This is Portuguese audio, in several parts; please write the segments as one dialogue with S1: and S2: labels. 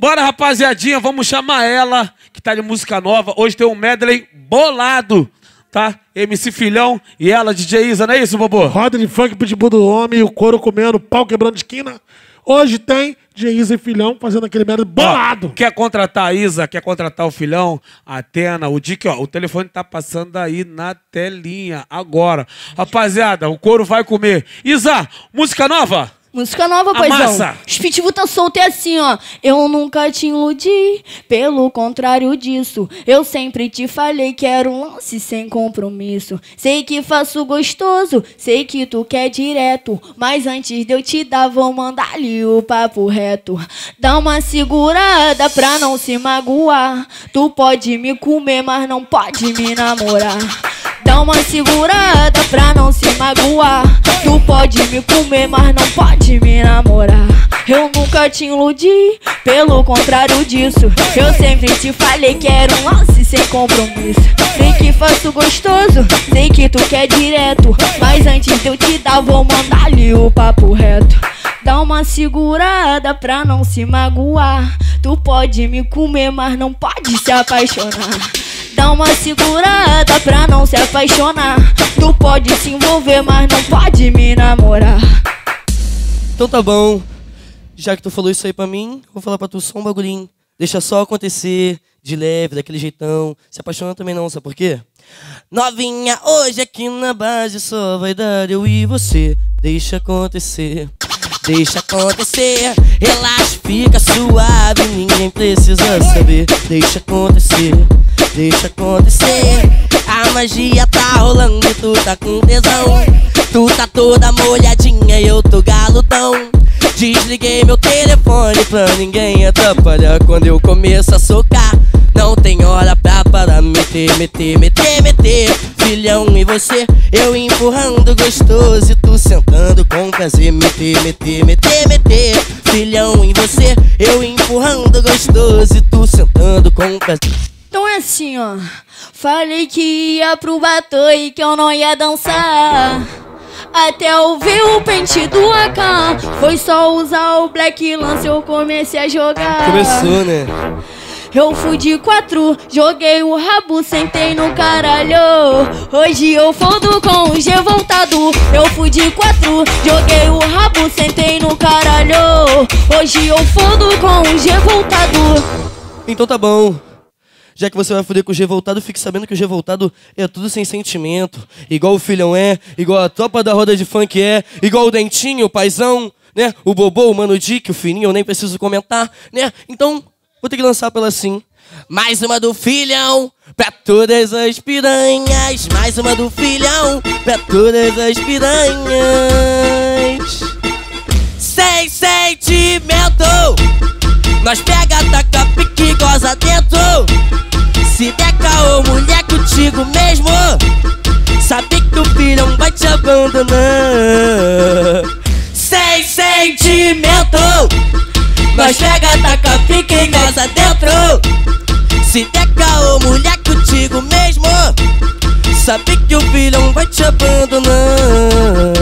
S1: Bora, rapaziadinha, vamos chamar ela, que tá de música nova. Hoje tem um medley bolado, tá? MC Filhão e ela, DJ Isa, não é isso, Bobô?
S2: Roda de funk, pitbull do homem, o couro comendo, pau quebrando esquina. Hoje tem DJ Isa e Filhão fazendo aquele merda bolado.
S1: Ó, quer contratar a Isa, quer contratar o Filhão, a Atena, o Dick, ó, o telefone tá passando aí na telinha agora. Rapaziada, o couro vai comer. Isa, música nova?
S3: Música nova, paizão. Os pitbull tá solto é assim, ó. Eu nunca te iludi, pelo contrário disso. Eu sempre te falei que era um lance sem compromisso. Sei que faço gostoso, sei que tu quer direto. Mas antes de eu te dar, vou mandar ali o papo reto. Dá uma segurada pra não se magoar. Tu pode me comer, mas não pode me namorar. Dá uma segurada pra se magoar. Tu pode me comer, mas não pode me namorar. Eu nunca te iludi, pelo contrário disso. Eu sempre te falei que era um lance sem compromisso. Sei que faço gostoso, sei que tu quer direto. Mas antes de eu te dar, vou mandar ali o papo reto. Dá uma segurada pra não se magoar. Tu pode me comer, mas não pode se apaixonar. Dá uma segurada pra não se apaixonar. Tu pode se envolver, mas não pode me namorar.
S4: Então tá bom. Já que tu falou isso aí pra mim, vou falar pra tu só um bagulhinho. Deixa só acontecer, de leve, daquele jeitão. Se apaixona também não, sabe por quê? Novinha, hoje aqui na base só vai dar eu e você. Deixa acontecer. Deixa acontecer, relaxa, fica suave, ninguém precisa saber. Deixa acontecer, deixa acontecer. A magia tá rolando, tu tá com tesão. Tu tá toda molhadinha, eu tô galudão. Desliguei meu telefone pra ninguém atrapalhar quando eu começo a socar. Não meter, meter, meter, meter. Filhão e você, eu empurrando gostoso e tu sentando com prazer. Meter, meter, meter, meter. Filhão em você, eu empurrando gostoso e tu sentando com prazer.
S3: Então é assim, ó. Falei que ia pro batom e que eu não ia dançar. Até ouvir o pente do AK. Foi só usar o Black Lance eu comecei a jogar.
S4: Começou, né?
S3: Eu fui de quatro, joguei o rabo, sentei no caralho. Hoje eu fodo com o G voltado. Eu fui de quatro, joguei o rabo, sentei no caralho. Hoje eu fodo com o G voltado.
S4: Então tá bom. Já que você vai foder com o G voltado, fique sabendo que o G voltado é tudo sem sentimento. Igual o filhão é, igual a tropa da roda de funk é, igual o dentinho, o paizão, né? O bobô, o mano Dick, o fininho, eu nem preciso comentar, né? Então, Vou ter que lançar pela assim. Mais uma do filhão pra todas as piranhas. Mais uma do filhão pra todas as piranhas. Sem sentimento, nós pega, taca, pique, goza dentro. Se der caô, mulher contigo mesmo. Sabe que o filhão vai te abandonar. Sem sentimento. Nós pega, taca, fica em casa dentro Se der caô, mulher contigo mesmo Sabe que o filhão vai te abandonar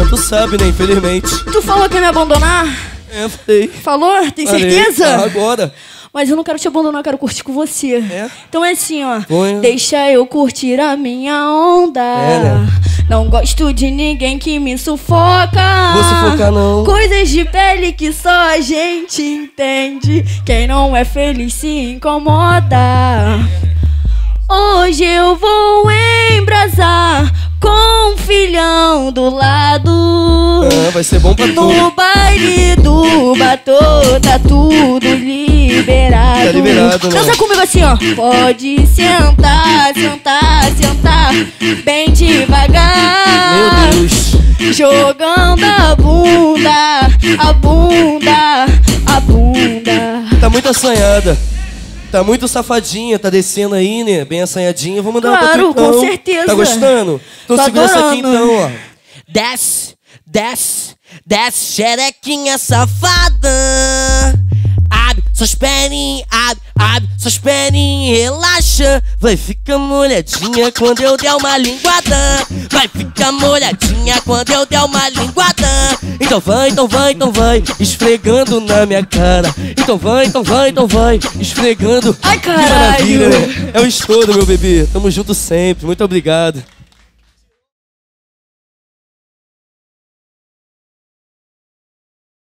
S4: Tu sabe, né, infelizmente
S3: Tu falou que ia me abandonar?
S4: É, falei
S3: Falou? Tem
S4: Falei.
S3: certeza?
S4: Ah, agora
S3: Mas eu não quero te abandonar, eu quero curtir com você.
S4: É?
S3: Então é assim, ó.
S4: Foi.
S3: Deixa eu curtir a minha onda.
S4: É, né?
S3: Não gosto de ninguém que me sufoca.
S4: Vou sufocar, não.
S3: Coisas de pele que só a gente entende. Quem não é feliz se incomoda. Hoje eu vou embrasar com um filhão do lado.
S4: ah, Vai ser bom pra tu
S3: No baile do batom tá tudo liberado.
S4: Tá liberado, né?
S3: Dança comigo assim, ó. Pode sentar, sentar, sentar, bem devagar.
S4: Meu Deus
S3: Jogando a bunda, a bunda, a bunda.
S4: Tá muito assanhada Tá muito safadinha, tá descendo aí, né? Bem assanhadinha. Vamos dar
S3: Claro,
S4: uma pra tu,
S3: com
S4: então.
S3: certeza.
S4: Tá gostando? Então
S3: Tô
S4: segura essa aqui então, ó. Desce, desce, desce, xerequinha safada. Perninhas, abre, abre perninhas, relaxa. Vai ficar molhadinha quando eu der uma linguada. Vai ficar molhadinha quando eu der uma linguada. Então vai, então vai, então vai, esfregando na minha cara. Então vai, então vai, então vai, esfregando.
S3: Ai,
S4: Que maravilha,
S3: caralho.
S4: né? É o estouro, meu bebê. Tamo junto sempre. Muito obrigado.